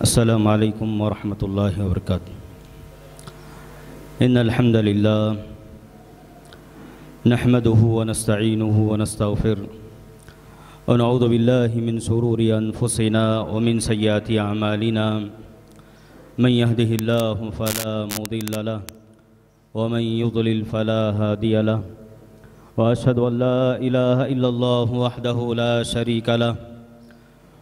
السلام عليكم ورحمة الله وبركاته إن الحمد لله نحمده ونستعينه ونستغفره ونعوذ بالله من شرور أنفسنا ومن سيئات أعمالنا من يهده الله فلا مضل له ومن يضلل فلا هادي له۔ وأشهد أن لا إله إلا الله وحده لا شريك له۔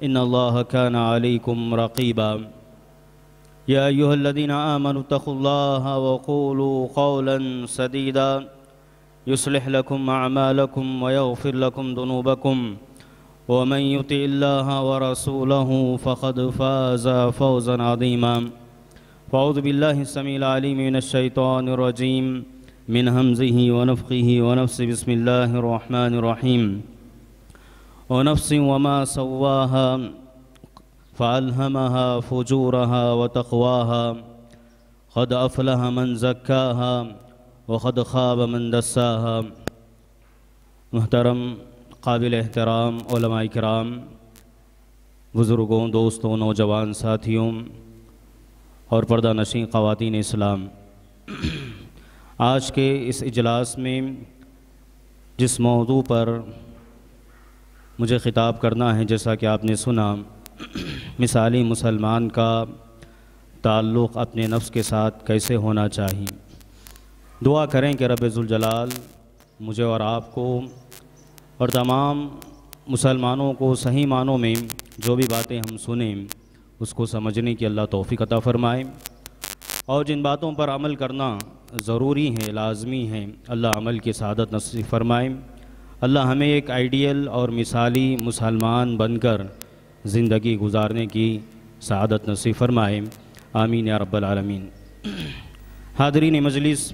إن الله كان عليكم رقيبا. يا أيها الذين آمنوا اتقوا الله وقولوا قولا سديدا. يصلح لكم أعمالكم ويغفر لكم ذنوبكم. ومن يطع الله ورسوله فقد فاز فوزا عظيما. فأعوذ بالله السميع العليم من الشيطان الرجيم. من همزه ونفخه ونفسه بسم الله الرحمن الرحيم. ونفس وما سواها، فألهمها فجورها وتقواها، قد أفلح من زكاها، وقد خاب من دساها. محترم، قابل احترام، علماء کرام، بزرگوں، دوستوں، نوجوان ساتھیوں اور پردہ نشین خواتین اسلام، آج کے اس اجلاس میں جس موضوع پر مجھے خطاب کرنا ہے جیسا کہ آپ نے سنا۔ مثالی مسلمان کا تعلق اپنے نفس کے ساتھ کیسے ہونا چاہیے۔ دعا کریں کہ رب ذوالجلال مجھے اور آپ کو اور تمام مسلمانوں کو صحیح معنوں میں جو بھی باتیں ہم سنیں، اس کو سمجھنے کی اللہ توفیق عطا فرمائے۔ اور جن باتوں پر عمل کرنا ضروری ہے، لازمی ہے، اللہ عمل کی سعادت نصیب فرمائے۔ اللہ ہمیں ایک آئیڈیل اور مثالی مسلمان بن کر زندگی گزارنے کی سعادت نصیب فرمائے۔ آمین یا رب العالمین۔ حاضرین مجلس،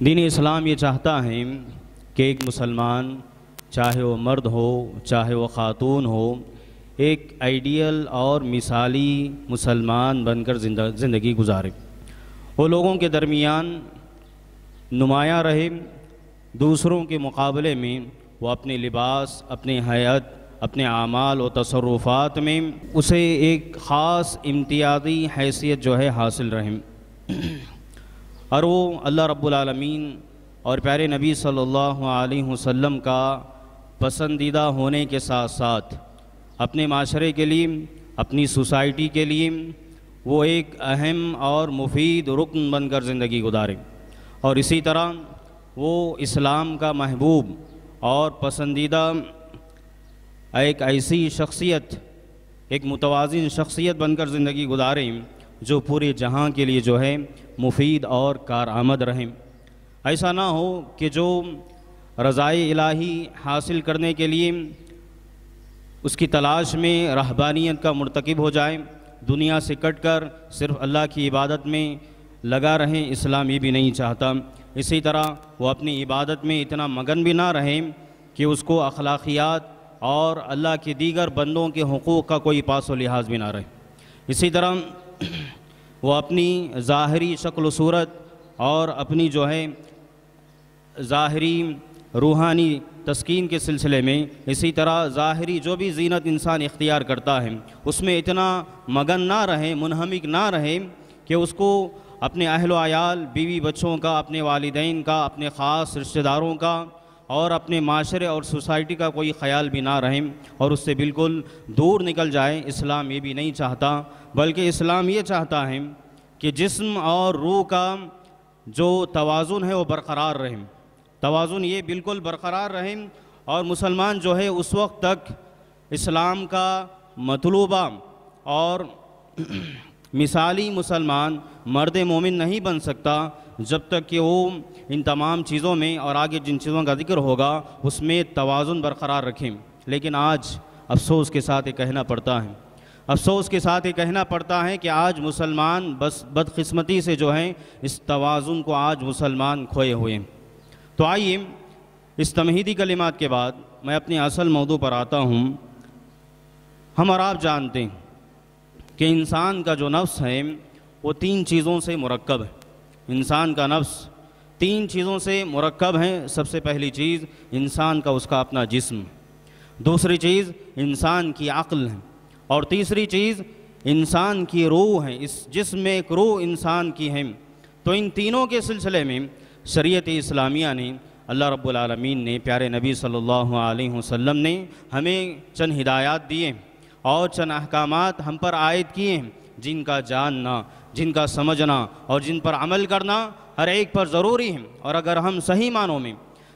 دین اسلام یہ چاہتا ہے کہ ایک مسلمان چاہے وہ مرد ہو، چاہے وہ خاتون ہو، ایک آئیڈیل اور مثالی مسلمان بن کر زندگی گزارے۔ وہ لوگوں کے درمیان نمایاں رہے۔ دوسروں کے مقابلے میں وہ اپنے لباس اپنے حیات، اپنے اعمال و تصرفات میں اسے ایک خاص امتیازی حیثیت جو ہے حاصل رہیں۔ اور وہ اللہ رب العالمین اور پیارے نبی صلی اللہ علیہ وسلم کا پسندیدہ ہونے کے ساتھ ساتھ اپنے معاشرے کے لیے، اپنی سوسائٹی کے لیے وہ ایک اہم اور مفید رکن بن کر زندگی گزارے اور اسی طرح وہ اسلام کا محبوب اور پسندیدہ ایک ایسی شخصیت، ایک متوازن شخصیت بن کر زندگی گزاریں جو پورے جہاں کے لیے جو ہے مفید اور کارآمد رہیں۔ ایسا نہ ہو کہ جو رضائے الہی حاصل کرنے کے لیے اس کی تلاش میں رہبانیت کا مرتکب ہو جائیں، دنیا سے کٹ کر صرف اللہ کی عبادت میں لگا رہیں، اسلام یہ بھی نہیں چاہتا۔ اسی طرح وہ اپنی عبادت میں اتنا مگن بھی نہ رہیں کہ اس کو اخلاقیات اور اللہ کے دیگر بندوں کے حقوق کا کوئی پاس و لحاظ بھی نہ رہے۔ اسی طرح وہ اپنی ظاہری شکل و صورت اور اپنی جو ہے ظاہری روحانی تسکین کے سلسلے میں اسی طرح ظاہری جو بھی زینت انسان اختیار کرتا ہے، اس میں اتنا مگن نہ رہے منہمک نہ رہے کہ اس کو اپنے اہل و عیال، بیوی بچوں کا، اپنے والدین کا، اپنے خاص رشتہ داروں کا اور اپنے معاشرے اور سوسائٹی کا کوئی خیال بھی نہ رہیں اور اس سے بالکل دور نکل جائے اسلام یہ بھی نہیں چاہتا، بلکہ اسلام یہ چاہتا ہے کہ جسم اور روح کا جو توازن ہے وہ برقرار رہے۔ توازن یہ بالکل برقرار رہے اور مسلمان جو ہے اس وقت تک اسلام کا مطلوبہ اور مثالی مسلمان مرد مومن نہیں بن سکتا جب تک کہ وہ ان تمام چیزوں میں اور آگے جن چیزوں کا ذکر ہوگا اس میں توازن برقرار رکھیں۔ لیکن آج افسوس کے ساتھ یہ کہنا پڑتا ہے۔ افسوس کے ساتھ یہ کہنا پڑتا ہے کہ آج مسلمان بس بدقسمتی سے جو ہیں اس توازن کو آج مسلمان کھوئے ہوئے ہیں۔ تو آئیے اس تمہیدی کلمات کے بعد میں اپنی اصل موضوع پر آتا ہوں۔ ہم اور آپ جانتے ہیں۔ کہ انسان کا جو نفس ہے، وہ تین چیزوں سے مرکب ہے۔ انسان کا نفس تین چیزوں سے مرکب ہے۔ سب سے پہلی چیز، انسان کا اس کا اپنا جسم۔ دوسری چیز، انسان کی عقل ہے۔ اور تیسری چیز، انسان کی روح ہے۔ اس جسم میں ایک روح انسان کی ہے۔ تو ان تینوں کے سلسلے میں شریعت اسلامیہ نے، اللہ رب العالمین نے، پیارے نبی صلی اللہ علیہ وسلم نے ہمیں چند ہدایات دیے۔ اور چند احکامات ہم پر عائد کیے ہیں، جن کا جاننا، جن کا سمجھنا اور جن پر عمل کرنا ہر ایک پر ضروری ہے اور اگر ہم صحیح معنوں میں،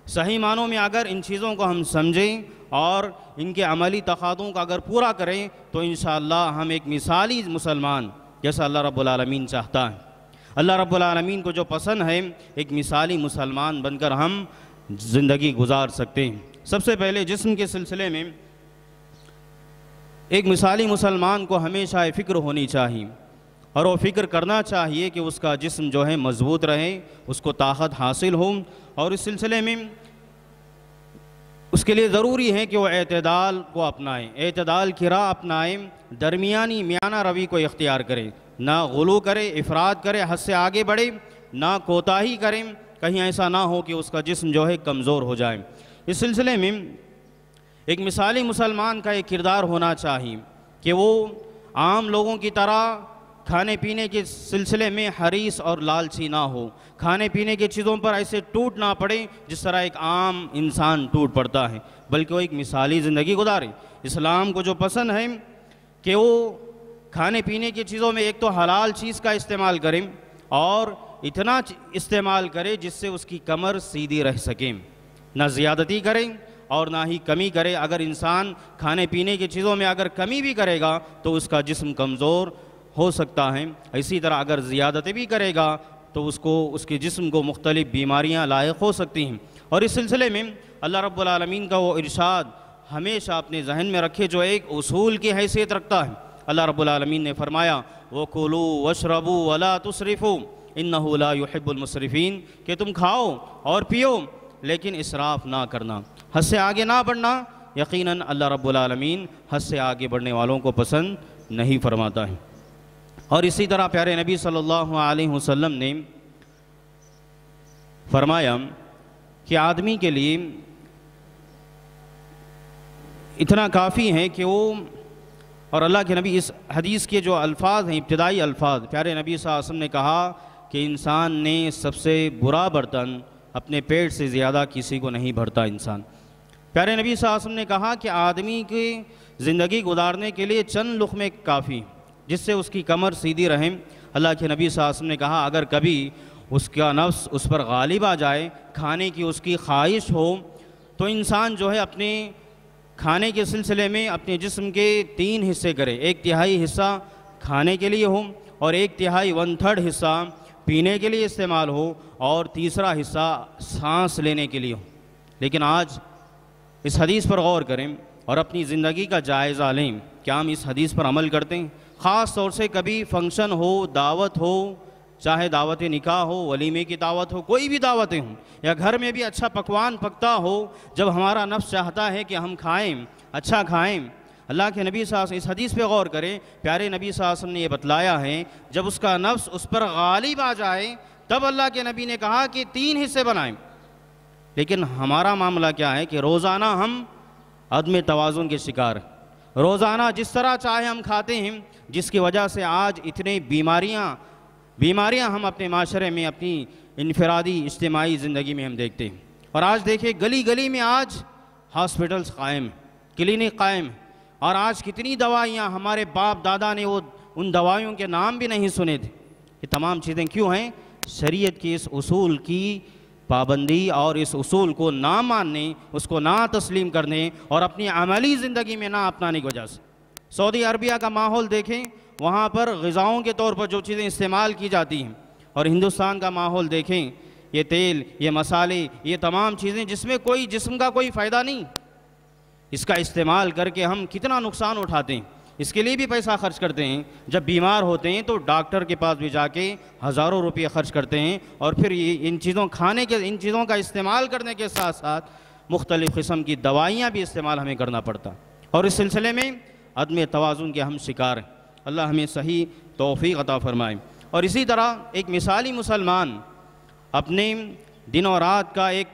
صحیح معنوں میں اگر ان چیزوں کو ہم سمجھیں اور ان کے عملی تقاضوں کا اگر پورا کریں، تو انشاءاللہ ہم ایک مثالی مسلمان جیسا اللہ رب العالمین چاہتا ہے۔ اللہ رب العالمین کو جو پسند ہے، ایک مثالی مسلمان بن کر ہم زندگی گزار سکتے ہیں۔ سب سے پہلے جسم کے سلسلے میں ایک مثالی مسلمان کو ہمیشہ فکر ہونی چاہیے اور وہ فکر کرنا چاہیے کہ اس کا جسم جو ہے مضبوط رہے، اس کو طاقت حاصل ہو اور اس سلسلے میں اس کے لیے ضروری ہے کہ وہ اعتدال کو اپنائیں اعتدال کی راہ اپنائیں درمیانی میانہ روی کو اختیار کریں نہ غلو کرے، افراد کرے، حد سے آگے بڑھے، نہ کوتاہی کریں کہیں ایسا نہ ہو کہ اس کا جسم جو ہے کمزور ہو جائے۔ اس سلسلے میں ایک مثالی مسلمان کا ایک کردار ہونا چاہیے کہ وہ عام لوگوں کی طرح کھانے پینے کے سلسلے میں حریص اور لالچی نہ ہو، کھانے پینے کی چیزوں پر ایسے ٹوٹ نہ پڑے جس طرح ایک عام انسان ٹوٹ پڑتا ہے۔ بلکہ وہ ایک مثالی زندگی گزارے۔ اسلام کو جو پسند ہے کہ وہ کھانے پینے کی چیزوں میں ایک تو حلال چیز کا استعمال کریں اور اتنا استعمال کرے جس سے اس کی کمر سیدھی رہ سکیں نہ زیادتی کریں اور نہ ہی کمی کرے۔ اگر انسان کھانے پینے کی چیزوں میں اگر کمی بھی کرے گا تو اس کا جسم کمزور ہو سکتا ہے۔ اسی طرح اگر زیادتی بھی کرے گا تو اس کو، اس کے جسم کو مختلف بیماریاں لائق ہو سکتی ہیں۔ اور اس سلسلے میں اللہ رب العالمین کا وہ ارشاد ہمیشہ اپنے ذہن میں رکھے جو ایک اصول کی حیثیت رکھتا ہے۔ اللہ رب العالمین نے فرمایا وہ کولو وشربو ولا تصرفو انہو لیکن اسراف نہ کرنا، حد سے آگے نہ بڑھنا، یقیناً اللہ رب العالمین حد سے آگے بڑھنے والوں کو پسند نہیں فرماتا ہے۔ اور اسی طرح پیارے نبی صلی اللہ علیہ وسلم نے فرمایا کہ آدمی کے لیے اتنا کافی ہے کہ وہ اور اللہ کے نبی اس حدیث کے جو الفاظ ہیں، ابتدائی الفاظ، پیارے نبی صلی اللہ علیہ وسلم نے کہا کہ انسان نے سب سے برا برتن اپنے پیٹ سے زیادہ کسی کو نہیں بھرتا انسان۔ پیارے نبی صلی اللہ علیہ وسلم نے کہا کہ آدمی کی زندگی گزارنے کے لیے چند لقمے کافی جس سے اس کی کمر سیدھی رہیں اللہ کے نبی صلی اللہ علیہ وسلم نے کہا، اگر کبھی اس کا نفس اس پر غالب آ جائے، کھانے کی اس کی خواہش ہو، تو انسان جو ہے اپنے کھانے کے سلسلے میں اپنے جسم کے تین حصے کرے۔ ایک تہائی حصہ کھانے کے لیے ہو اور ایک تہائی ون تھرڈ حصہ پینے کے لیے استعمال ہو۔ اور تیسرا حصہ سانس لینے کے لیے ہو لیکن آج اس حدیث پر غور کریں اور اپنی زندگی کا جائزہ لیں۔ کیا ہم اس حدیث پر عمل کرتے ہیں؟ خاص طور سے کبھی فنکشن ہو، دعوت ہو، چاہے دعوت نکاح ہو، ولیمے کی دعوت ہو، کوئی بھی دعوتیں ہوں یا گھر میں بھی اچھا پکوان پکتا ہو، جب ہمارا نفس چاہتا ہے کہ ہم کھائیں اچھا کھائیں۔ اللہ کے نبی صلی اللہ علیہ وسلم اس حدیث پہ غور کریں، پیارے نبی صلی اللہ علیہ وسلم نے یہ بتلایا ہے، جب اس کا نفس اس پر غالب آ جائے تب اللہ کے نبی نے کہا کہ تین حصے بنائیں۔ لیکن ہمارا معاملہ کیا ہے کہ روزانہ ہم عدم توازن کے شکار روزانہ جس طرح چاہے ہم کھاتے ہیں، جس کی وجہ سے آج اتنے بیماریاں بیماریاں ہم اپنے معاشرے میں، اپنی انفرادی اجتماعی زندگی میں ہم دیکھتے ہیں۔ اور آج دیکھیں گلی گلی میں آج ہاسپٹلس قائم کلینک قائم اور آج کتنی دوائیاں ہمارے باپ دادا نے وہ ان دوائیوں کے نام بھی نہیں سنے تھے۔ یہ تمام چیزیں کیوں ہیں؟ شریعت کی اس اصول کی پابندی اور اس اصول کو نہ ماننے، اس کو نہ تسلیم کرنے اور اپنی عملی زندگی میں نہ اپنانے کی وجہ سے۔ سعودی عربیہ کا ماحول دیکھیں، وہاں پر غذاؤں کے طور پر جو چیزیں استعمال کی جاتی ہیں، اور ہندوستان کا ماحول دیکھیں، یہ تیل، یہ مسالے یہ تمام چیزیں جس میں کوئی جسم کا کوئی فائدہ نہیں۔ اس کا استعمال کر کے ہم کتنا نقصان اٹھاتے ہیں۔ اس کے لیے بھی پیسہ خرچ کرتے ہیں۔ جب بیمار ہوتے ہیں تو ڈاکٹر کے پاس بھی جا کے ہزاروں روپے خرچ کرتے ہیں اور پھر یہ ان چیزوں، کھانے کے، ان چیزوں کا استعمال کرنے کے ساتھ ساتھ مختلف قسم کی دوائیاں بھی استعمال ہمیں کرنا پڑتا۔ اور اس سلسلے میں عدم توازن کے ہم شکار ہیں۔ اللہ ہمیں صحیح توفیق عطا فرمائے۔ اور اسی طرح ایک مثالی مسلمان اپنے دن و رات کا ایک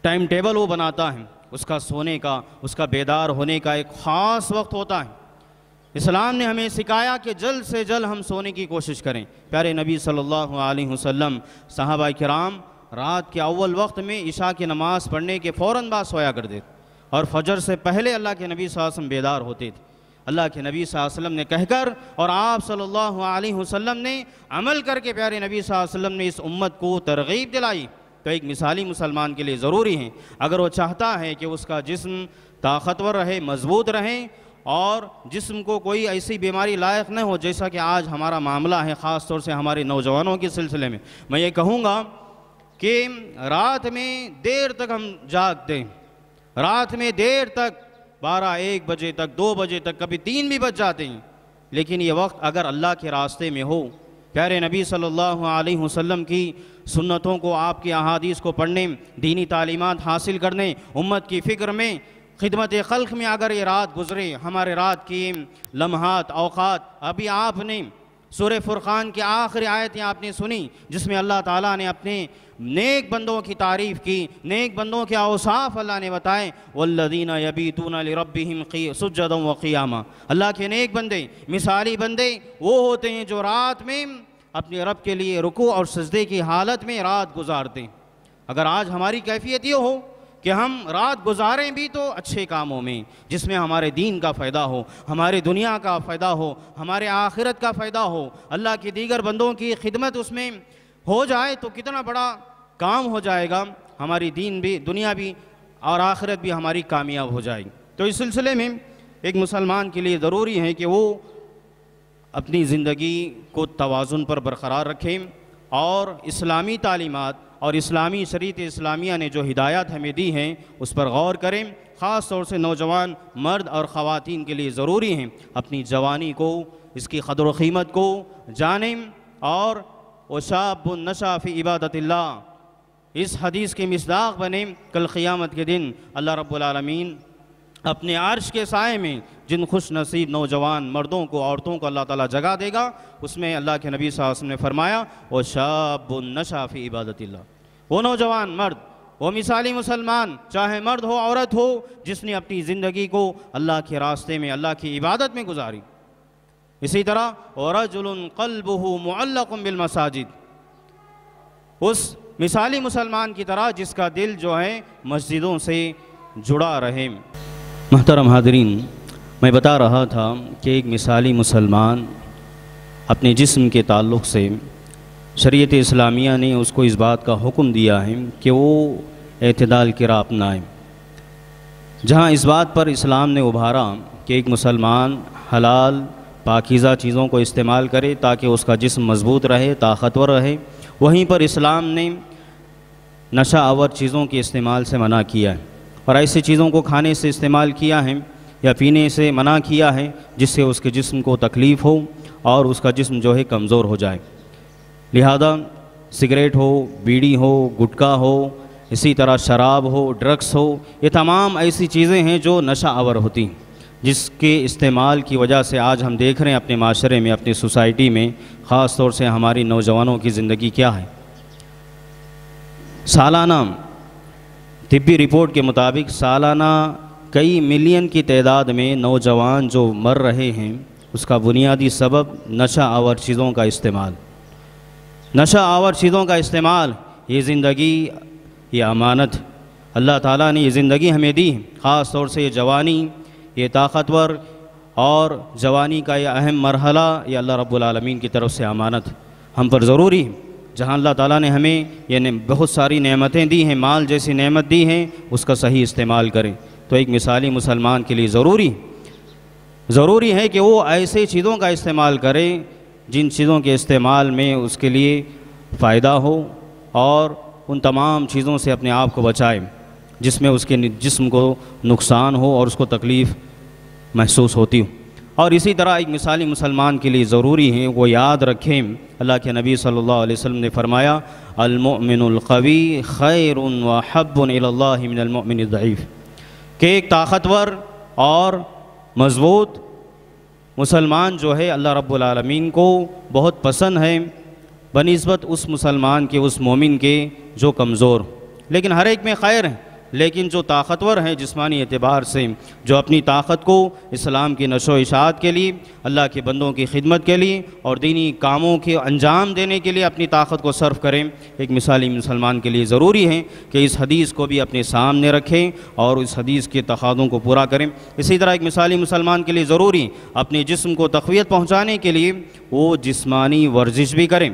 ٹائم ٹیبل وہ بناتا ہے۔ اس کا سونے کا، اس کا بیدار ہونے کا ایک خاص وقت ہوتا ہے۔ اسلام نے ہمیں سکھایا کہ جلد سے جلد ہم سونے کی کوشش کریں۔ پیارے نبی صلی اللہ علیہ وسلم، صحابہ کرام، رات کے اول وقت میں عشاء کی نماز پڑھنے کے فوراً بعد سویا کرتے تھے۔ اور فجر سے پہلے اللہ کے نبی صلی اللہ علیہ وسلم بیدار ہوتے تھے۔ اللہ کے نبی صلی اللہ علیہ وسلم نے کہہ کر اور آپ صلی اللہ علیہ وسلم نے عمل کر کے پیارے نبی صلی اللہ علیہ وسلم نے اس امت کو ترغیب دلائی۔ تو ایک مثالی مسلمان کے لیے ضروری ہیں۔ اگر وہ چاہتا ہے کہ اس کا جسم طاقتور رہے، مضبوط رہے اور جسم کو کوئی ایسی بیماری لائق نہ ہو، جیسا کہ آج ہمارا معاملہ ہے، خاص طور سے ہمارے نوجوانوں کے سلسلے میں میں یہ کہوں گا کہ رات میں دیر تک ہم جاگتے ہیں۔ رات میں دیر تک، بارہ ایک بجے تک، دو بجے تک، کبھی تین بھی بج جاتے ہیں۔ لیکن یہ وقت اگر اللہ کے راستے میں ہو پیارے نبی صلی اللہ علیہ وسلم کی سنتوں کو، آپ کی احادیث کو پڑھنے، دینی تعلیمات حاصل کرنے، امت کی فکر میں، خدمت خلق میں اگر یہ رات گزرے، ہمارے رات کی لمحات، اوقات، ابھی آپ نے سورہ فرقان کی آخری آیتیں آپ نے سنی، جس میں اللہ تعالیٰ نے اپنے نیک بندوں کی تعریف کی، نیک بندوں کے اوصاف اللہ نے بتائے والذین یبیتون لربہم سجدا و قیاما اللہ کے نیک بندے، مثالی بندے وہ ہوتے ہیں جو رات میں اپنے رب کے لیے رکوع اور سجدے کی حالت میں رات گزارتے ہیں اگر آج ہماری کیفیت یہ ہو کہ ہم رات گزاریں بھی تو اچھے کاموں میں، جس میں ہمارے دین کا فائدہ ہو، ہمارے دنیا کا فائدہ ہو، ہمارے آخرت کا فائدہ ہو، اللہ کی دیگر بندوں کی خدمت اس میں ہو جائے تو کتنا بڑا کام ہو جائے گا۔ ہماری دین بھی، دنیا بھی اور آخرت بھی ہماری کامیاب ہو جائے۔ گی تو اس سلسلے میں ایک مسلمان کے لیے ضروری ہے کہ وہ اپنی زندگی کو توازن پر برقرار رکھیں اور اسلامی تعلیمات اور اسلامی شریعت اسلامیہ نے جو ہدایات ہمیں دی ہیں، اس پر غور کریں۔ خاص طور سے نوجوان مرد اور خواتین کے لیے ضروری ہیں۔ اپنی جوانی کو، اس کی قدر و قیمت کو جانیں اور وشاب النشا فی عبادت اللہ۔ اس حدیث کے مصداق بنے کل قیامت کے دن اللہ رب العالمین اپنے عرش کے سائے میں جن خوش نصیب نوجوان مردوں کو عورتوں کو اللہ تعالیٰ جگہ دے گا، اس میں اللہ کے نبی صلی اللہ علیہ وسلم نے فرمایا، وہ شاب النشا فی عبادت اللہ۔ وہ نوجوان مرد، وہ مثالی مسلمان، چاہے مرد ہو، عورت ہو، جس نے اپنی زندگی کو اللہ کے راستے میں، اللہ کی عبادت میں گزاری۔ اسی طرح، وَرَجُلٌ قَلْبُهُ مُعَلَّقٌ بِالْمَسَاجِدِ اس مثالی مسلمان کی طرح جس کا دل جو ہے، مسجدوں سے جڑا رہے۔ محترم حاضرین، میں بتا رہا تھا کہ ایک مثالی مسلمان اپنے جسم کے تعلق سے شریعت اسلامیہ نے اس کو اس بات کا حکم دیا ہے کہ وہ اعتدال کی راہ اپنائیں جہاں اس بات پر اسلام نے ابھارا کہ ایک مسلمان حلال، پاکیزہ چیزوں کو استعمال کرے تاکہ اس کا جسم مضبوط رہے، طاقتور رہے، وہیں پر اسلام نے نشہ آور چیزوں کے استعمال سے منع کیا ہے۔ اور ایسی چیزوں کو کھانے سے استعمال کیا ہے یا پینے سے منع کیا ہے جس سے اس کے جسم کو تکلیف ہو اور اس کا جسم جو ہے کمزور ہو جائے۔ لہذا سگریٹ ہو، بیڑی ہو، گٹکا ہو، اسی طرح شراب ہو ڈرگس ہو، یہ تمام ایسی چیزیں ہیں جو نشہ آور ہوتی ہیں۔ جس کے استعمال کی وجہ سے آج ہم دیکھ رہے ہیں اپنے معاشرے میں، اپنی سوسائٹی میں، خاص طور سے ہماری نوجوانوں کی زندگی کیا ہے۔ سالانہ طبی رپورٹ کے مطابق سالانہ کئی ملین کی تعداد میں نوجوان جو مر رہے ہیں، اس کا بنیادی سبب نشہ آور چیزوں کا استعمال۔ نشہ آور چیزوں کا استعمال، یہ زندگی، یہ امانت۔ اللہ تعالیٰ نے یہ زندگی ہمیں دی، خاص طور سے یہ جوانی، یہ طاقتور اور جوانی کا یہ اہم مرحلہ، یہ اللہ رب العالمین کی طرف سے امانت۔ ہم پر ضروری ہے۔ جہاں اللہ تعالیٰ نے ہمیں یہ بہت ساری نعمتیں دی ہیں، مال جیسی نعمت دی ہیں، اس کا صحیح استعمال کریں۔ تو ایک مثالی مسلمان کے لیے ضروری ضروری ہے کہ وہ ایسے چیزوں کا استعمال کرے جن چیزوں کے استعمال میں اس کے لیے فائدہ ہو اور ان تمام چیزوں سے اپنے آپ کو بچائے، جس میں اس کے جسم کو نقصان ہو اور اس کو تکلیف محسوس ہوتی ہو۔ اور اسی طرح ایک مثالی مسلمان کے لیے ضروری ہے وہ یاد رکھیں۔ اللہ کے نبی صلی اللہ علیہ وسلم نے فرمایا، المؤمن القوی خیر و حب اللہ من المؤمن الضعیف. کہ ایک طاقتور اور مضبوط مسلمان جو ہے، اللہ رب العالمین کو بہت پسند ہے بنسبت اس مسلمان کے، اس مومن کے جو کمزور۔ لیکن ہر ایک میں خیر ہے۔ لیکن جو طاقتور ہیں جسمانی اعتبار سے، جو اپنی طاقت کو اسلام کی نشو و اشاعت کے لیے، اللہ کے بندوں کی خدمت کے لیے اور دینی کاموں کے انجام دینے کے لیے اپنی طاقت کو صرف کریں، ایک مثالی مسلمان کے لیے ضروری ہے کہ اس حدیث کو بھی اپنے سامنے رکھیں اور اس حدیث کے تقاضوں کو پورا کریں۔ اسی طرح ایک مثالی مسلمان کے لیے ضروری اپنے جسم کو تقویت پہنچانے کے لیے وہ جسمانی ورزش بھی کریں۔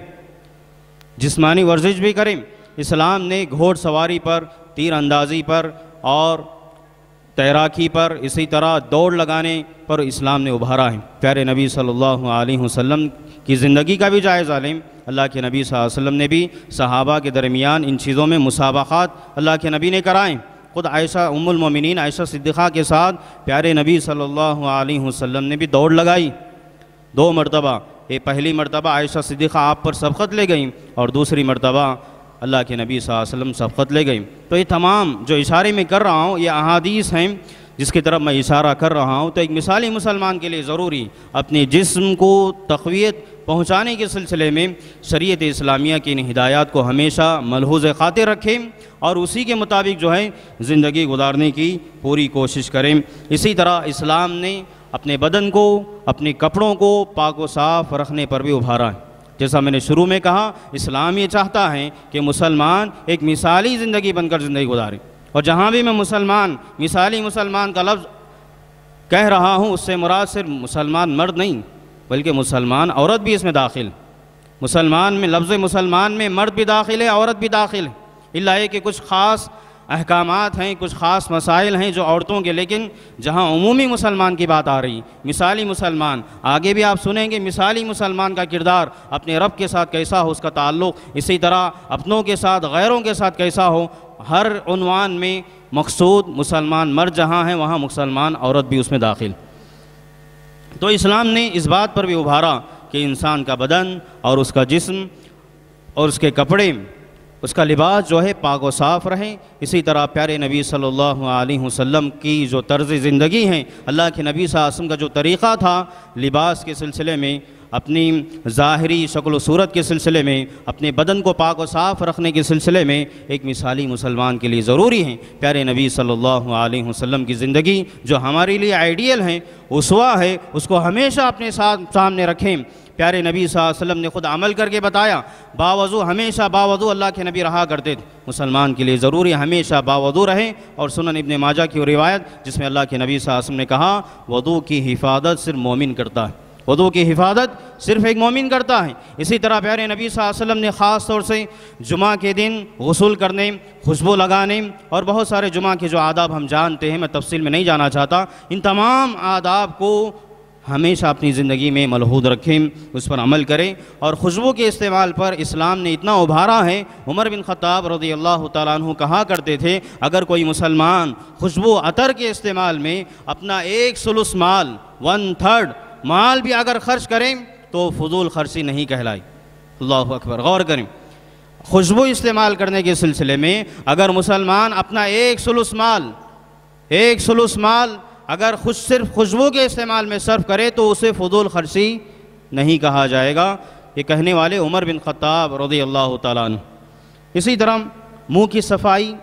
جسمانی ورزش بھی کریں۔ اسلام نے گھوڑ سواری پر تیر اندازی پر اور تیراکی پر اسی طرح دوڑ لگانے پر اسلام نے ابھارا ہے۔ پیارے نبی صلی اللہ علیہ وسلم کی زندگی کا بھی جائزہ لیں اللہ کے نبی صلی اللہ علیہ وسلم نے بھی صحابہ کے درمیان ان چیزوں میں مسابقات اللہ کے نبی نے کرائیں خود عائشہ ام المومنین، عائشہ صدقہ کے ساتھ پیارے نبی صلی اللہ علیہ وسلم نے بھی دوڑ لگائی۔ دو مرتبہ، یہ پہلی مرتبہ عائشہ صدقہ آپ پر سبقت لے گئیں اور دوسری مرتبہ اللہ کے نبی صلی اللہ علیہ وسلم سبقت لے گئیں۔ تو یہ تمام جو اشارے میں کر رہا ہوں، یہ احادیث ہیں، جس کی طرف میں اشارہ کر رہا ہوں۔ تو ایک مثالی مسلمان کے لیے ضروری اپنے جسم کو تقویت پہنچانے کے سلسلے میں شریعت اسلامیہ کی ان ہدایات کو ہمیشہ ملحوظ خاطر رکھیں اور اسی کے مطابق جو ہے زندگی گزارنے کی پوری کوشش کریں۔ اسی طرح اسلام نے اپنے بدن کو، اپنے کپڑوں کو پاک و صاف رکھنے پر بھی ابھارا ہے۔ جیسا میں نے شروع میں کہا، اسلام یہ چاہتا ہے کہ مسلمان ایک مثالی زندگی بن کر زندگی گزارے۔ اور جہاں بھی میں مسلمان، مثالی مسلمان کا لفظ کہہ رہا ہوں، اس سے مراد صرف مسلمان مرد نہیں، بلکہ مسلمان عورت بھی اس میں داخل۔ مسلمان میں، لفظ مسلمان میں مرد بھی داخل ہے، عورت بھی داخل ہے۔ اللہ ہے کہ کچھ خاص احکامات ہیں، کچھ خاص مسائل ہیں جو عورتوں کے، لیکن جہاں عمومی مسلمان کی بات آ رہی، مثالی مسلمان، آگے بھی آپ سنیں گے، مثالی مسلمان کا کردار اپنے رب کے ساتھ کیسا ہو، اس کا تعلق اسی طرح اپنوں کے ساتھ، غیروں کے ساتھ کیسا ہو، ہر عنوان میں مقصود مسلمان مرد جہاں ہیں، وہاں مسلمان عورت بھی اس میں داخل۔ تو اسلام نے اس بات پر بھی ابھارا کہ انسان کا بدن اور اس کا جسم اور اس کے کپڑے اس کا لباس جو ہے پاک و صاف رہیں۔ اسی طرح پیارے نبی صلی اللہ علیہ وسلم کی جو طرز زندگی ہیں، اللہ کے نبی صلی اللہ علیہ وسلم کا جو طریقہ تھا، لباس کے سلسلے میں، اپنی ظاہری شکل و صورت کے سلسلے میں، اپنے بدن کو پاک و صاف رکھنے کے سلسلے میں ایک مثالی مسلمان کے لیے ضروری ہیں۔ پیارے نبی صلی اللہ علیہ وسلم کی زندگی جو ہمارے لیے آئیڈیل ہیں اسوا ہے، اس کو ہمیشہ اپنے ساتھ سامنے رکھیں۔ پیارے نبی صلی اللہ علیہ وسلم نے خود عمل کر کے بتایا، باوضو ہمیشہ باوضو اللہ کے نبی رہا کرتے تھے۔ مسلمان کے لیے ضروری ہمیشہ باوضو رہیں اور سنن ابن ماجہ کی روایت جس میں اللہ کے نبی صلی اللہ علیہ وسلم نے کہا، وضو کی حفاظت صرف مومن کرتا ہے۔ وضو کی حفاظت صرف ایک مومن کرتا ہے۔ اسی طرح پیارے نبی صلی اللہ علیہ وسلم نے خاص طور سے جمعہ کے دن غسل کرنے، خوشبو لگانے اور بہت سارے جمعہ کے جو آداب ہم جانتے ہیں، میں تفصیل میں نہیں جانا چاہتا، ان تمام آداب کو ہمیشہ اپنی زندگی میں ملحود رکھیں، اس پر عمل کریں۔ اور خوشبو کے استعمال پر اسلام نے اتنا ابھارا ہے، عمر بن خطاب رضی اللہ تعالیٰ عنہ کہا کرتے تھے، اگر کوئی مسلمان خوشبو عطر کے استعمال میں اپنا ایک سلس مال ون تھرڈ مال بھی اگر خرچ کریں، تو فضول خرچی نہیں کہلائی اللہ اکبر، غور کریں۔ خوشبو استعمال کرنے کے سلسلے میں اگر مسلمان اپنا ایک سلس مال، ایک سلس مال اگر خوش صرف خوشبو کے استعمال میں صرف کرے تو اسے فضول خرچی نہیں کہا جائے گا۔ یہ کہنے والے عمر بن خطاب رضی اللہ تعالیٰ عنہ۔ اسی طرح منہ کی صفائی،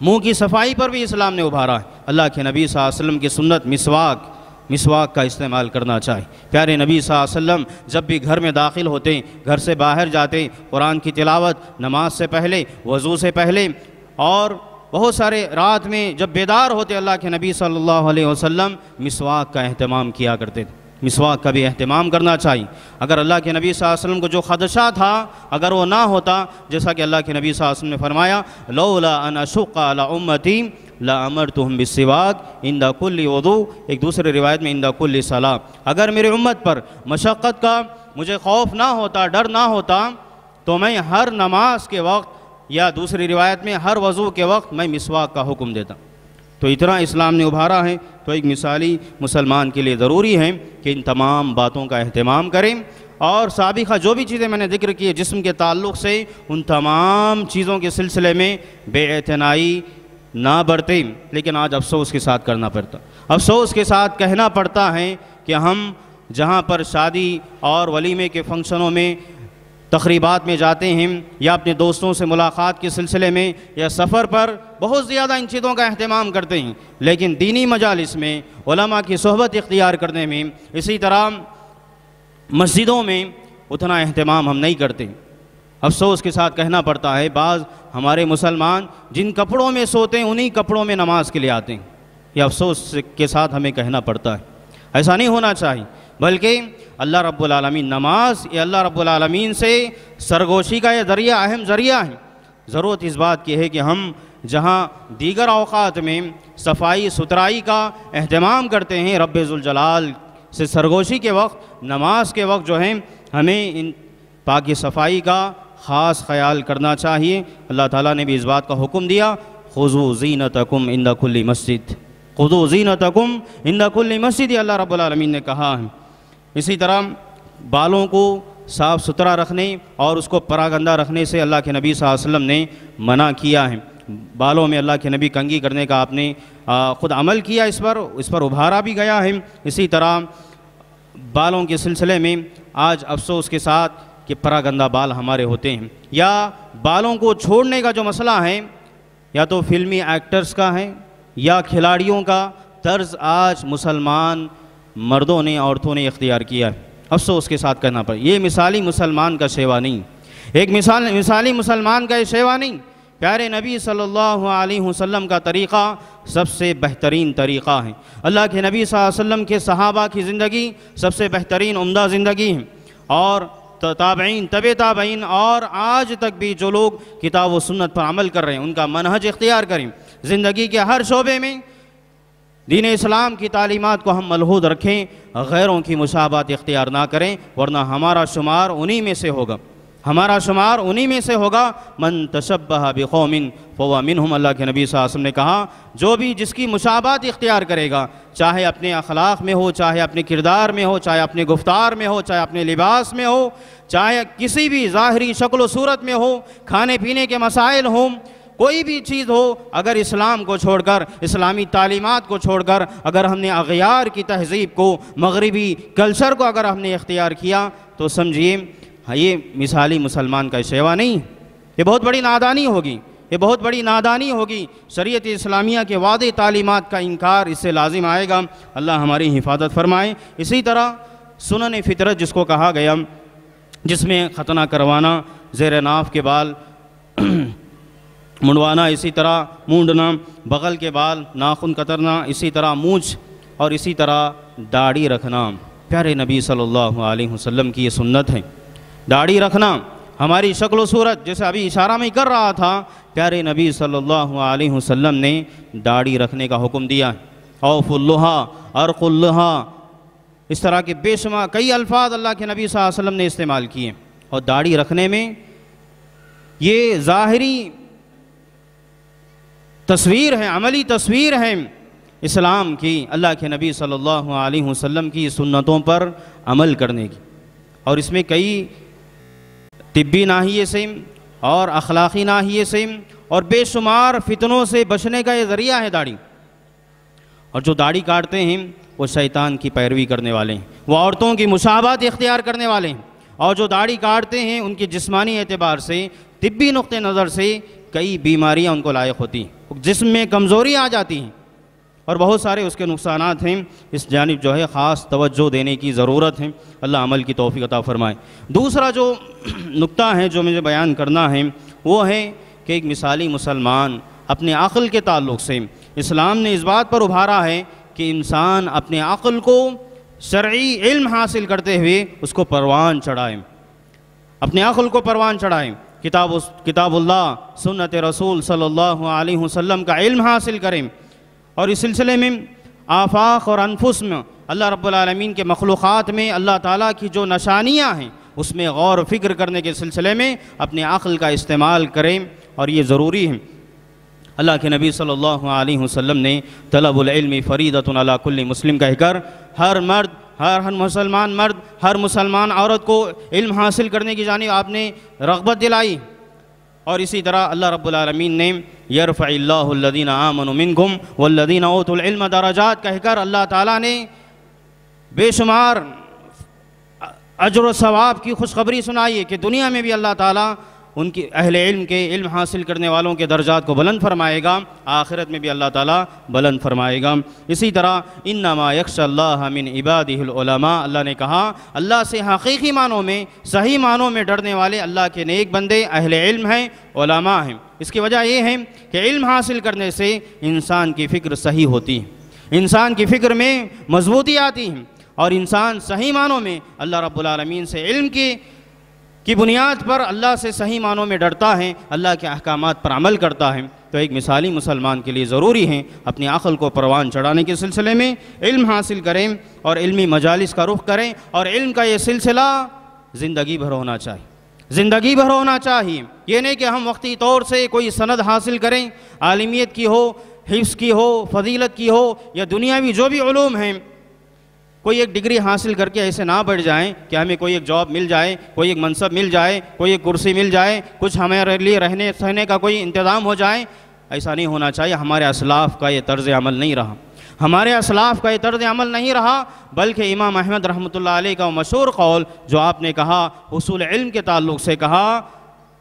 منہ کی صفائی پر بھی اسلام نے ابھارا ہے۔ اللہ کے نبی صلی اللہ علیہ وسلم کی سنت مسواک مسواک کا استعمال کرنا چاہیے۔ پیارے نبی صلی اللہ علیہ وسلم، جب بھی گھر میں داخل ہوتے، گھر سے باہر جاتے، قرآن کی تلاوت، نماز سے پہلے، وضو سے پہلے اور بہت سارے رات میں جب بیدار ہوتے اللہ کے نبی صلی اللہ علیہ وسلم، مسواک کا اہتمام کیا کرتے تھے۔ مسواک کا بھی اہتمام کرنا چاہیے۔ اگر اللہ کے نبی صلی اللہ علیہ وسلم کو جو خدشہ تھا، اگر وہ نہ ہوتا، جیسا کہ اللہ کے نبی صلی اللہ علیہ وسلم نے فرمایا، لولا ان اشق علی امتی لا امرتهم بالسواک عند کل وضو، ایک دوسرے روایت میں عند کل صلاح اگر میرے امت پر مشقت کا مجھے خوف نہ ہوتا، ڈر نہ ہوتا، تو میں ہر نماز کے وقت یا دوسری روایت میں ہر وضو کے وقت میں مسواک کا حکم دیتا۔ تو اتنا اسلام نے ابھارا ہے۔ تو ایک مثالی مسلمان کے لیے ضروری ہے کہ ان تمام باتوں کا اہتمام کریں۔ اور سابقہ جو بھی چیزیں میں نے ذکر کی جسم کے تعلق سے ان تمام چیزوں کے سلسلے میں بے اعتنائی نہ بڑھتے لیکن آج افسوس کے ساتھ کرنا پڑتا۔ افسوس کے ساتھ کہنا پڑتا ہے کہ ہم جہاں پر شادی اور ولیمے کے فنکشنوں میں تقریبات میں جاتے ہیں یا اپنے دوستوں سے ملاقات کے سلسلے میں یا سفر پر بہت زیادہ ان چیزوں کا اہتمام کرتے ہیں۔ لیکن دینی مجالس میں، علماء کی صحبت اختیار کرنے میں، اسی طرح مسجدوں میں اتنا اہتمام ہم نہیں کرتے۔ افسوس کے ساتھ کہنا پڑتا ہے، بعض ہمارے مسلمان جن کپڑوں میں سوتے ہیں، انہی کپڑوں میں نماز کے لیے آتے ہیں۔ یہ افسوس کے ساتھ ہمیں کہنا پڑتا ہے۔ ایسا نہیں ہونا چاہیے۔ بلکہ اللہ رب العالمین نماز یہ اللہ رب العالمین سے سرگوشی کا یہ ذریعہ، اہم ذریعہ ہے۔ ضرورت اس بات کی ہے کہ ہم جہاں دیگر اوقات میں صفائی، ستھرائی کا اہتمام کرتے ہیں، رب ذوالجلال سے سرگوشی کے وقت، نماز کے وقت جو ہے ہمیں ان پاکی صفائی کا خاص خیال کرنا چاہیے۔ اللہ تعالیٰ نے بھی اس بات کا حکم دیا خضو زینتکم عند کل مسجد۔ خضو زینتکم عند کل مسجد یہ اللہ رب العالمین نے کہا ہے۔ اسی طرح بالوں کو صاف ستھرا رکھنے اور اس کو پراگندہ رکھنے سے اللہ کے نبی صلی اللہ علیہ وسلم نے منع کیا ہے۔ بالوں میں اللہ کے نبی کنگھی کرنے کا آپ نے خود عمل کیا اس پر اس پر ابھارا بھی گیا ہے۔ اسی طرح بالوں کے سلسلے میں آج افسوس کے ساتھ کہ پراگندہ بال ہمارے ہوتے ہیں۔ یا بالوں کو چھوڑنے کا جو مسئلہ ہے، یا تو فلمی ایکٹرز کا ہے، یا کھلاڑیوں کا، طرز آج مسلمان مردوں نے، عورتوں نے اختیار کیا۔ ہے افسوس کے ساتھ کہنا پڑے۔ یہ مثالی مسلمان کا سیوا نہیں۔ ایک مثال، مثالی مسلمان کا یہ سیوا نہیں۔ پیارے نبی صلی اللہ علیہ وسلم کا طریقہ سب سے بہترین طریقہ ہے۔ اللہ کے نبی صلی اللہ علیہ وسلم کے صحابہ کی زندگی سب سے بہترین، عمدہ زندگی ہے۔ اور تابعین طب تابعین، اور آج تک بھی جو لوگ کتاب و سنت پر عمل کر رہے ہیں، ان کا منہج اختیار کریں۔ زندگی کے ہر شعبے میں دین اسلام کی تعلیمات کو ہم ملحود رکھیں، غیروں کی مشابات اختیار نہ کریں، ورنہ ہمارا شمار انہی میں سے ہوگا۔ ہمارا شمار انہی میں سے ہوگا، من تشبہ بقوم فوا منہم۔ اللہ کے نبی صلی اللہ علیہ وسلم نے کہا، جو بھی جس کی مشابات اختیار کرے گا، چاہے اپنے اخلاق میں ہو، چاہے اپنے کردار میں ہو، چاہے اپنے گفتار میں ہو، چاہے اپنے لباس میں ہو، چاہے کسی بھی ظاہری شکل و صورت میں ہو، کھانے پینے کے مسائل ہوں کوئی بھی چیز ہو، اگر اسلام کو چھوڑ کر، اسلامی تعلیمات کو چھوڑ کر، اگر ہم نے اغیار کی تہذیب کو، مغربی کلچر کو اگر ہم نے اختیار کیا، تو سمجھیے ہاں، یہ مثالی مسلمان کا شیوا نہیں۔ یہ بہت بڑی نادانی ہوگی۔ یہ بہت بڑی نادانی ہوگی۔ شریعت اسلامیہ کے وعدے تعلیمات کا انکار اس سے لازم آئے گا۔ اللہ ہماری حفاظت فرمائے۔ اسی طرح سنن فطرت، جس کو کہا گیا، جس میں ختنہ کروانا زیر ناف کے بال منڈوانا اسی طرح، مونڈنا، بغل کے بال، ناخن کترنا، اسی طرح مونچھ اور اسی طرح داڑھی رکھنا۔ پیارے نبی صلی اللہ علیہ وسلم کی یہ سنت ہے۔ داڑھی رکھنا ہماری شکل و صورت جیسے ابھی اشارہ میں کر رہا تھا۔ پیارے نبی صلی اللہ علیہ وسلم نے داڑھی رکھنے کا حکم دیا۔ اوف اللہ ارق اللہ اس طرح کے بے شمار کئی الفاظ اللہ کے نبی صلی اللہ علیہ وسلم نے استعمال کیے۔ اور داڑھی رکھنے میں یہ ظاہری تصویر ہے عملی تصویر ہے اسلام کی، اللہ کے نبی صلی اللہ علیہ وسلم کی سنتوں پر عمل کرنے کی۔ اور اس میں کئی طبی ناحیے سے، اور اخلاقی ناحیے سے، اور بے شمار فتنوں سے بچنے کا یہ ذریعہ ہے داڑھی۔ اور جو داڑھی کاٹتے ہیں، وہ شیطان کی پیروی کرنے والے ہیں۔ وہ عورتوں کی مشابات اختیار کرنے والے ہیں۔ اور جو داڑھی کاٹتے ہیں، ان کی جسمانی اعتبار سے، طبی نقطۂ نظر سے کئی بیماریاں ان کو لائق ہوتی ہیں۔ جسم میں کمزوری آ جاتی ہیں اور بہت سارے اس کے نقصانات ہیں۔ اس جانب جو ہے خاص توجہ دینے کی ضرورت ہے۔ اللہ عمل کی توفیق عطا فرمائے۔ دوسرا جو نقطہ ہے جو مجھے بیان کرنا ہے، وہ ہے کہ ایک مثالی مسلمان اپنے عقل کے تعلق سے اسلام نے اس بات پر ابھارا ہے کہ انسان اپنے عقل کو شرعی علم حاصل کرتے ہوئے اس کو پروان چڑھائے۔ اپنے عقل کو پروان چڑھائیں کتاب کتاب اللہ، سنت رسول صلی اللہ علیہ وسلم کا علم حاصل کریں۔ اور اس سلسلے میں آفاق اور انفس میں اللہ رب العالمین کے مخلوقات میں اللہ تعالیٰ کی جو نشانیاں ہیں، اس میں غور و فکر کرنے کے سلسلے میں اپنے عقل کا استعمال کریں۔ اور یہ ضروری ہے۔ اللہ کے نبی صلی اللہ علیہ وسلم نے طلب العلم فریدت علی کل مسلم کہہ کر ہر مرد ہر ہر مسلمان مرد، ہر مسلمان عورت کو علم حاصل کرنے کی جانب آپ نے رغبت دلائی۔ اور اسی طرح اللہ رب العالمین نے یرفع اللہ الذین آمنوا منکم والذین اوتوا العلم درجات کہہ کر اللہ تعالیٰ نے بے شمار اجر و ثواب کی خوشخبری سنائی ہے کہ دنیا میں بھی اللہ تعالیٰ ان کی اہل علم کے علم حاصل کرنے والوں کے درجات کو بلند فرمائے گا، آخرت میں بھی اللہ تعالیٰ بلند فرمائے گا۔ اسی طرح، انما یکش اللہ من عبادہ العلماء۔ اللہ نے کہا، اللہ سے حقیقی معنوں میں، صحیح معنوں میں ڈرنے والے اللہ کے نیک بندے اہل علم ہیں، علماء ہیں۔ اس کی وجہ یہ ہے کہ علم حاصل کرنے سے انسان کی فکر صحیح ہوتی ہے۔ انسان کی فکر میں مضبوطی آتی ہے اور انسان صحیح معنوں میں اللہ رب العالمین سے علم کی کی بنیاد پر اللہ سے صحیح معنوں میں ڈرتا ہے، اللہ کے احکامات پر عمل کرتا ہے۔ تو ایک مثالی مسلمان کے لیے ضروری ہے اپنی عقل کو پروان چڑھانے کے سلسلے میں علم حاصل کریں اور علمی مجالس کا رخ کریں اور علم کا یہ سلسلہ زندگی بھر ہونا چاہیے۔ زندگی بھر ہونا چاہیے۔ یہ نہیں کہ ہم وقتی طور سے کوئی سند حاصل کریں، عالمیت کی ہو، حفظ کی ہو، فضیلت کی ہو یا دنیاوی جو بھی علوم ہیں۔ کوئی ایک ڈگری حاصل کر کے ایسے نہ بڑھ جائیں کہ ہمیں کوئی ایک جاب مل جائے، کوئی ایک منصب مل جائے، کوئی ایک کرسی مل جائے، کچھ ہمارے لیے رہنے سہنے کا کوئی انتظام ہو جائے۔ ایسا نہیں ہونا چاہیے، ہمارے اسلاف کا یہ طرز عمل نہیں رہا۔ ہمارے اسلاف کا یہ طرز عمل نہیں رہا، بلکہ امام احمد رحمۃ اللہ علیہ کا مشہور قول جو آپ نے کہا حصول علم کے تعلق سے کہا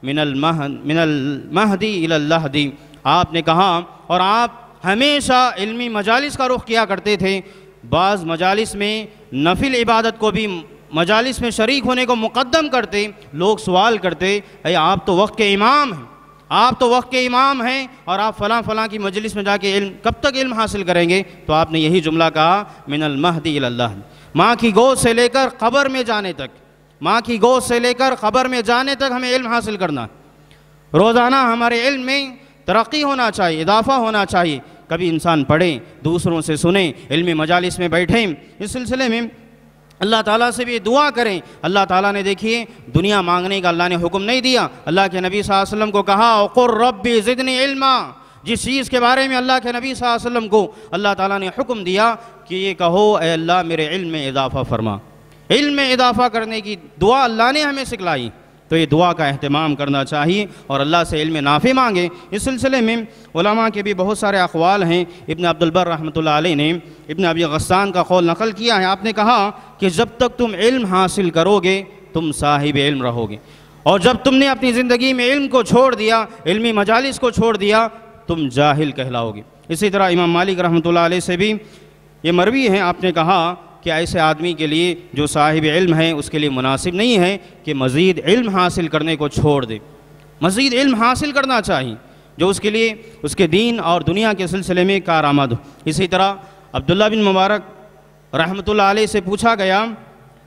من المہد من المہدی الہدی آپ نے کہا، اور آپ ہمیشہ علمی مجالس کا رخ کیا کرتے تھے۔ بعض مجالس میں نفل عبادت کو بھی مجالس میں شریک ہونے کو مقدم کرتے، لوگ سوال کرتے، اے، آپ تو وقت کے امام ہیں، آپ تو وقت کے امام ہیں اور آپ فلاں فلاں کی مجلس میں جا کے علم، کب تک علم حاصل کریں گے؟ تو آپ نے یہی جملہ کہا، من المہدی اللہ. ماں کی گود سے لے کر قبر میں جانے تک، ماں کی گود سے لے کر قبر میں جانے تک ہمیں علم حاصل کرنا۔ روزانہ ہمارے علم میں ترقی ہونا چاہیے، اضافہ ہونا چاہیے۔ کبھی انسان پڑھیں، دوسروں سے سنیں، علمی مجالس میں بیٹھیں، اس سلسلے میں اللہ تعالیٰ سے بھی دعا کریں۔ اللہ تعالیٰ نے دیکھیے، دنیا مانگنے کا اللہ نے حکم نہیں دیا۔ اللہ کے نبی صلی اللہ علیہ وسلم کو کہا قر ربی زدنی علما جس چیز کے بارے میں اللہ کے نبی صلی اللہ علیہ وسلم کو اللہ تعالیٰ نے حکم دیا کہ یہ کہو، اے اللہ، میرے علم میں اضافہ فرما علم میں اضافہ کرنے کی دعا اللہ نے ہمیں سکھلائی۔ تو یہ دعا کا اہتمام کرنا چاہیے اور اللہ سے علم نافع مانگے۔ اس سلسلے میں علماء کے بھی بہت سارے اقوال ہیں۔ ابن عبدالبر رحمۃ اللہ علیہ نے ابن ابی غسان کا قول نقل کیا ہے۔ آپ نے کہا کہ جب تک تم علم حاصل کرو گے تم صاحب علم رہو گے اور جب تم نے اپنی زندگی میں علم کو چھوڑ دیا، علمی مجالس کو چھوڑ دیا، تم جاہل کہلاؤ گے اسی طرح امام مالک رحمۃ اللہ علیہ سے بھی یہ مروی ہیں آپ نے کہا کہ ایسے آدمی کے لیے جو صاحب علم ہے اس کے لیے مناسب نہیں ہے کہ مزید علم حاصل کرنے کو چھوڑ دے؟ مزید علم حاصل کرنا چاہیے جو اس کے لیے اس کے دین اور دنیا کے سلسلے میں کارآمد ہو۔ اسی طرح عبداللہ بن مبارک رحمۃ اللہ علیہ سے پوچھا گیا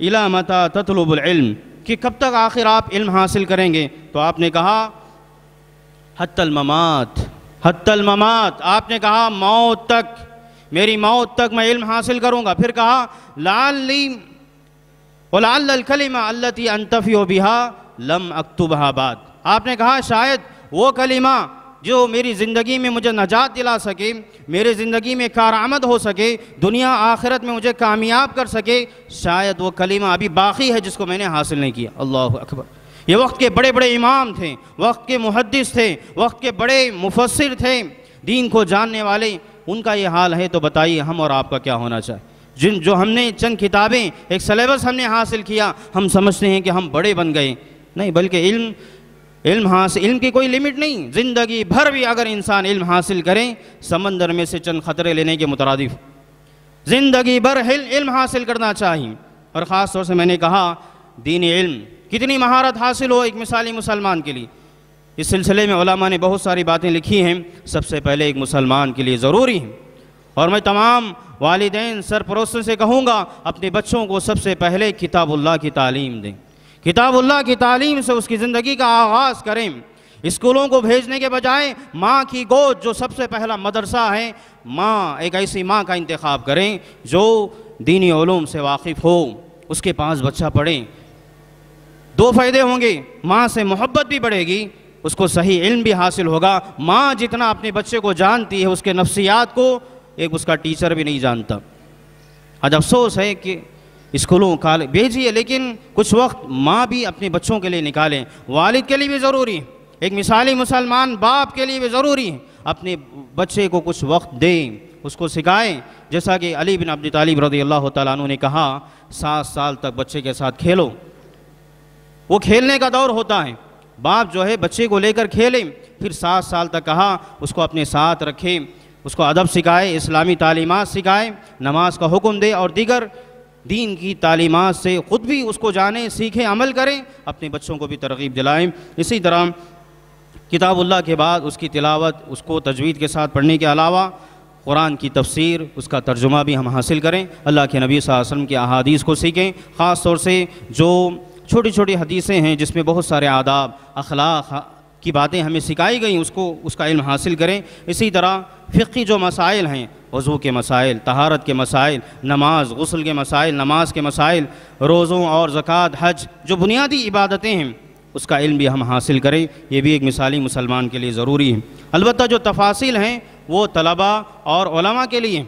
الا متا تطلب العلم؟ کہ کب تک آخر آپ علم حاصل کریں گے؟ تو آپ نے کہا حت الممات۔ حت الممات۔ آپ نے کہا، موت تک۔ میری موت تک میں علم حاصل کروں گا۔ پھر کہا، لعلی ولعل الکلمہ التی انتفی و بہا لم اکتبہ بعد۔ آپ نے کہا، شاید وہ کلمہ جو میری زندگی میں مجھے نجات دلا سکے، میرے زندگی میں کارآمد ہو سکے، دنیا آخرت میں مجھے کامیاب کر سکے، شاید وہ کلمہ ابھی باقی ہے جس کو میں نے حاصل نہیں کیا۔ اللہ اکبر۔ یہ وقت کے بڑے بڑے امام تھے، وقت کے محدث تھے، وقت کے بڑے مفسر تھے، دین کو جاننے والے ان کا یہ حال ہے تو بتائیے ہم اور آپ کا کیا ہونا چاہے جن جو ہم نے چند کتابیں، ایک سلیبس ہم نے حاصل کیا، ہم سمجھتے ہیں کہ ہم بڑے بن گئے۔ نہیں، بلکہ علم علم حاصل، علم کی کوئی لمٹ نہیں۔ زندگی بھر بھی اگر انسان علم حاصل کریں سمندر میں سے چند خطرے لینے کے مترادف۔ زندگی بھر علم حاصل کرنا چاہیے۔ اور خاص طور سے میں نے کہا، دین علم، کتنی مہارت حاصل ہو ایک مثالی مسلمان کے لیے؟ اس سلسلے میں علماء نے بہت ساری باتیں لکھی ہیں۔ سب سے پہلے ایک مسلمان کے لیے ضروری ہے اور میں تمام والدین سرپروسوں سے کہوں گا، اپنے بچوں کو سب سے پہلے کتاب اللہ کی تعلیم دیں۔ کتاب اللہ کی تعلیم سے اس کی زندگی کا آغاز کریں۔ اسکولوں کو بھیجنے کے بجائے ماں کی گود جو سب سے پہلا مدرسہ ہے، ماں ایک ایسی ماں کا انتخاب کریں جو دینی علوم سے واقف ہو۔ اس کے پاس بچہ پڑھیں۔ دو فائدے ہوں گے۔ ماں سے محبت بھی بڑھے گی۔ اس کو صحیح علم بھی حاصل ہوگا۔ ماں جتنا اپنے بچے کو جانتی ہے، اس کے نفسیات کو ایک اس کا ٹیچر بھی نہیں جانتا۔ آج افسوس ہے کہ اسکولوں کالج بھیجیے، لیکن کچھ وقت ماں بھی اپنے بچوں کے لیے نکالیں۔ والد کے لیے بھی ضروری ہے۔ ایک مثالی مسلمان باپ کے لیے بھی ضروری ہے۔ اپنے بچے کو کچھ وقت دیں، اس کو سکھائیں۔ جیسا کہ علی بن عبد طالب رضی اللہ تعالیٰ عنہ نے کہا، سات سال تک بچے کے ساتھ کھیلو۔ وہ کھیلنے کا دور ہوتا ہے۔ باپ جو ہے بچے کو لے کر کھیلیں۔ پھر سات سال تک کہا، اس کو اپنے ساتھ رکھیں۔ اس کو ادب سکھائے، اسلامی تعلیمات سکھائے نماز کا حکم دے اور دیگر دین کی تعلیمات سے خود بھی اس کو جانیں، سیکھیں، عمل کریں، اپنے بچوں کو بھی ترغیب دلائیں۔ اسی طرح کتاب اللہ کے بعد اس کی تلاوت، اس کو تجوید کے ساتھ پڑھنے کے علاوہ قرآن کی تفسیر، اس کا ترجمہ بھی ہم حاصل کریں۔ اللہ کے نبی صلی اللہ علیہ وسلم کی احادیث کو سیکھیں، خاص طور سے جو چھوٹی چھوٹی حدیثیں ہیں جس میں بہت سارے آداب، اخلاق کی باتیں ہمیں سکھائی گئیں، اس کو، اس کا علم حاصل کریں۔ اسی طرح فقی جو مسائل ہیں، وضو کے مسائل، طہارت کے مسائل، نماز، غسل کے مسائل، نماز کے مسائل، روزوں اور زکوٰۃ، حج، جو بنیادی عبادتیں ہیں، اس کا علم بھی ہم حاصل کریں۔ یہ بھی ایک مثالی مسلمان کے لیے ضروری ہے۔ البتہ جو تفاصل ہیں، وہ طلباء اور علماء کے لیے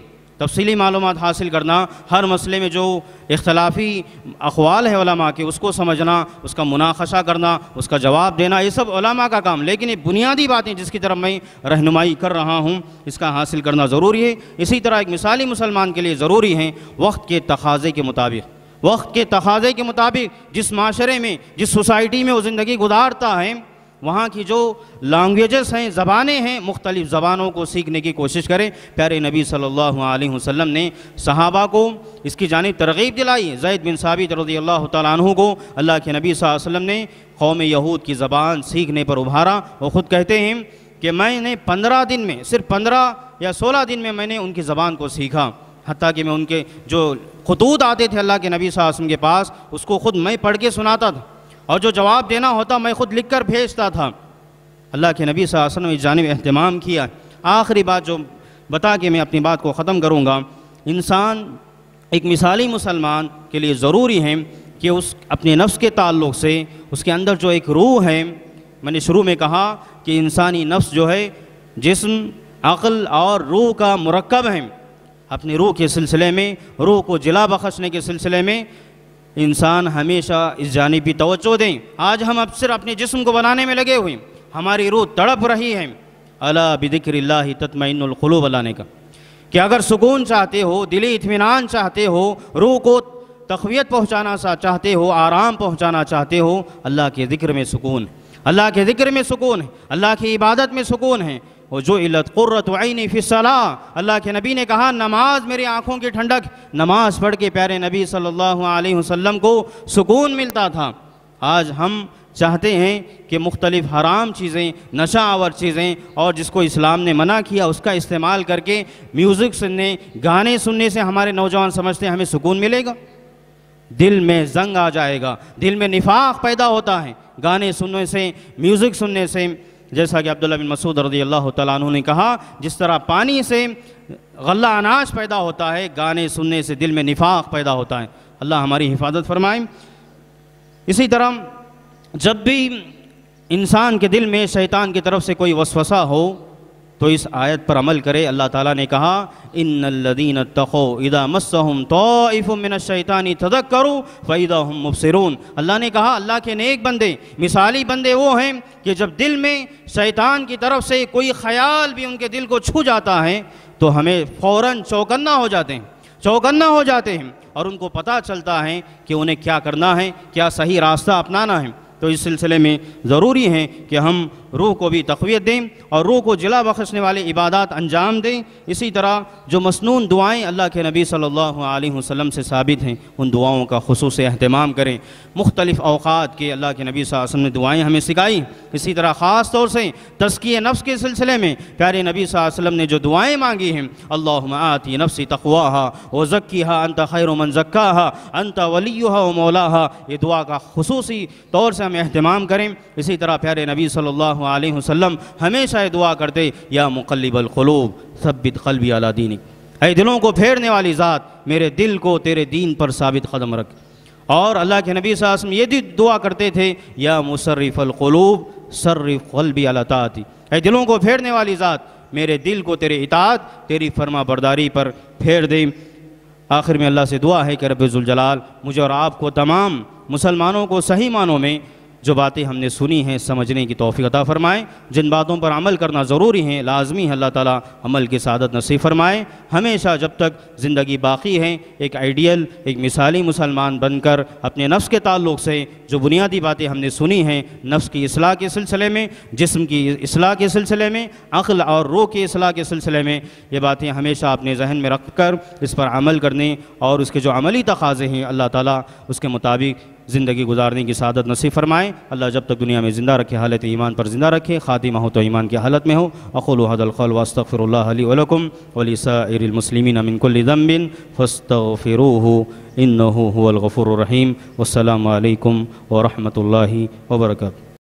تفصیلی معلومات حاصل کرنا، ہر مسئلے میں جو اختلافی اقوال ہے علماء کے، اس کو سمجھنا، اس کا مناقشہ کرنا، اس کا جواب دینا، یہ سب علماء کا کام۔ لیکن یہ بنیادی باتیں جس کی طرف میں رہنمائی کر رہا ہوں، اس کا حاصل کرنا ضروری ہے۔ اسی طرح ایک مثالی مسلمان کے لیے ضروری ہیں وقت کے تقاضے کے مطابق۔ وقت کے تقاضے کے مطابق جس معاشرے میں، جس سوسائٹی میں وہ زندگی گزارتا ہے وہاں کی جو لانگویجز ہیں، زبانیں ہیں، مختلف زبانوں کو سیکھنے کی کوشش کریں۔ پیارے نبی صلی اللہ علیہ وسلم نے صحابہ کو اس کی جانب ترغیب دلائی۔ زید بن ثابت رضی اللہ تعالیٰ عنہ کو اللہ کے نبی صلی اللہ علیہ وسلم نے قوم یہود کی زبان سیکھنے پر ابھارا۔ وہ خود کہتے ہیں کہ میں نے پندرہ دن میں، صرف پندرہ یا سولہ دن میں میں نے ان کی زبان کو سیکھا۔ حتیٰ کہ میں ان کے جو خطوط آتے تھے اللہ کے نبی صلی اللہ علیہ وسلم کے پاس، اس کو خود میں پڑھ کے سناتا تھا۔ اور جو جواب دینا ہوتا میں خود لکھ کر بھیجتا تھا۔ اللہ کے نبی صلی اللہ علیہ وسلم نے جانب اہتمام کیا۔ آخری بات جو بتا کے میں اپنی بات کو ختم کروں گا۔ انسان ایک مثالی مسلمان کے لیے ضروری ہے کہ اس اپنے نفس کے تعلق سے اس کے اندر جو ایک روح ہے، میں نے شروع میں کہا کہ انسانی نفس جو ہے، جسم، عقل اور روح کا مرکب ہے۔ اپنی روح کے سلسلے میں، روح کو جلا بخشنے کے سلسلے میں انسان ہمیشہ اس جانبی توجہ دیں۔ آج ہم اب صرف اپنے جسم کو بنانے میں لگے ہوئے ہماری روح تڑپ رہی ہے۔ اللہ بذکر اللہ تطمئن القلوب لانے کا کہ اگر سکون چاہتے ہو، دلی اطمینان چاہتے ہو، روح کو تقویت پہنچانا چاہتے ہو، آرام پہنچانا چاہتے ہو، اللہ کے ذکر میں سکون اللہ کے ذکر میں سکون ہے۔ اللہ کی عبادت میں سکون ہے۔ وہ جو علت قرۃ عینی فی الصلاح اللہ کے نبی نے کہا، نماز میری آنکھوں کی ٹھنڈک، نماز پڑھ کے پیارے نبی صلی اللہ علیہ وسلم کو سکون ملتا تھا۔ آج ہم چاہتے ہیں کہ مختلف حرام چیزیں نشہ آور چیزیں اور جس کو اسلام نے منع کیا، اس کا استعمال کر کے میوزک سننے، گانے سننے سے ہمارے نوجوان سمجھتے ہیں ہمیں سکون ملے گا۔ دل میں زنگ آ جائے گا، دل میں نفاق پیدا ہوتا ہے۔ گانے سننے سے، میوزک سننے سے جیسا کہ عبداللہ بن مسعود رضی اللہ تعالیٰ عنہ نے کہا، جس طرح پانی سے غلہ اناج پیدا ہوتا ہے، گانے سننے سے دل میں نفاق پیدا ہوتا ہے، اللہ ہماری حفاظت فرمائیں اسی طرح جب بھی انسان کے دل میں شیطان کی طرف سے کوئی وسوسہ ہو تو اس آیت پر عمل کرے، اللہ تعالیٰ نے کہا ان الذین اتقوا اذا مسهم طائف من الشیطان تذکروا فاذا هم مبصرون اللہ نے کہا، اللہ کے نیک بندے، مثالی بندے وہ ہیں کہ جب دل میں شیطان کی طرف سے کوئی خیال بھی ان کے دل کو چھو جاتا ہے، تو ہمیں فوراً چوکنا ہو جاتے ہیں، چوکنا ہو جاتے ہیں اور ان کو پتہ چلتا ہے کہ انہیں کیا کرنا ہے، کیا صحیح راستہ اپنانا ہے۔ تو اس سلسلے میں ضروری ہے کہ ہم روح کو بھی تقویت دیں اور روح کو جلا بخشنے والے عبادات انجام دیں۔ اسی طرح جو مسنون دعائیں اللہ کے نبی صلی اللہ علیہ وسلم سے ثابت ہیں، ان دعاؤں کا خصوص اہتمام کریں۔ مختلف اوقات کے اللہ کے نبی صلی اللہ علیہ وسلم نے دعائیں ہمیں سکھائی۔ اسی طرح خاص طور سے تزکیہ نفس کے سلسلے میں پیارے نبی صلی اللہ علیہ وسلم نے جو دعائیں مانگی ہیں، اللہم آتی نفسی تقواہا و زکیہا انت خیر من زکاہا، انت ولیہا و مولاہا، یہ دعا کا خصوصی طور سے ہم اہتمام کریں۔ اسی طرح پیارے نبی صلی اللہ علیہ وسلم ہمیشہ دعا کرتے، یا مقلب القلوب، ثبت قلبی علی دینک۔ اے دلوں کو پھیرنے والی ذات، میرے دل کو تیرے دین پر ثابت قدم رکھ۔ اور اللہ کے نبی صلی اللہ علیہ وسلم یہ بھی دعا کرتے تھے، یا مصرف القلوب، صرف قلبی علی طاعتی۔ اے دلوں کو پھیرنے والی ذات، میرے دل کو تیرے اطاعت، تیری فرما برداری پر پھیر دے۔ آخر میں اللہ سے دعا ہے کہ رب ذوالجلال، مجھے اور آپ کو تمام مسلمانوں کو صحیح معنوں میں جو باتیں ہم نے سنی ہیں، سمجھنے کی توفیق عطا فرمائیں۔ جن باتوں پر عمل کرنا ضروری ہیں، لازمی ہے اللہ تعالیٰ عمل کی سعادت نصیب فرمائیں ہمیشہ جب تک زندگی باقی ہے، ایک آئیڈیل، ایک مثالی مسلمان بن کر اپنے نفس کے تعلق سے جو بنیادی باتیں ہم نے سنی ہیں، نفس کی اصلاح کے سلسلے میں، جسم کی اصلاح کے سلسلے میں، عقل اور روح کی اصلاح کے سلسلے میں، یہ باتیں ہمیشہ اپنے ذہن میں رکھ کر اس پر عمل کرنے اور اس کے جو عملی تقاضے ہیں، اللہ تعالیٰ اس کے مطابق زندگی گزارنے کی سعادت نصیب فرمائیں۔ اللہ جب تک دنیا میں زندہ رکھے، حالت ایمان پر زندہ رکھے، خاتمہ ہو تو ایمان کی حالت میں ہو۔ اقول حد القول واستغفر اللہ علی ولکم ولسائر المسلمین من کل ذنب فاستغفروه انه هو الغفور الرحیم۔ والسلام علیکم ورحمۃ اللہ وبرکاتہ۔